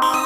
Bye.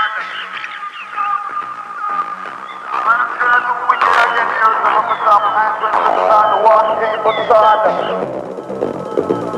Thank you.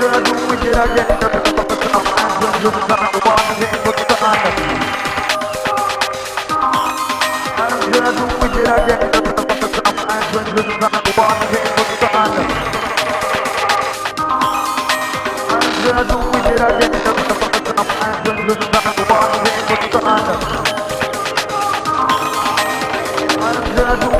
gonna do wicked again. I'm I'm gonna do wicked again. I'm I'm gonna do wicked again. I'm just not the one thing with the I'm gonna do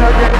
Thank you.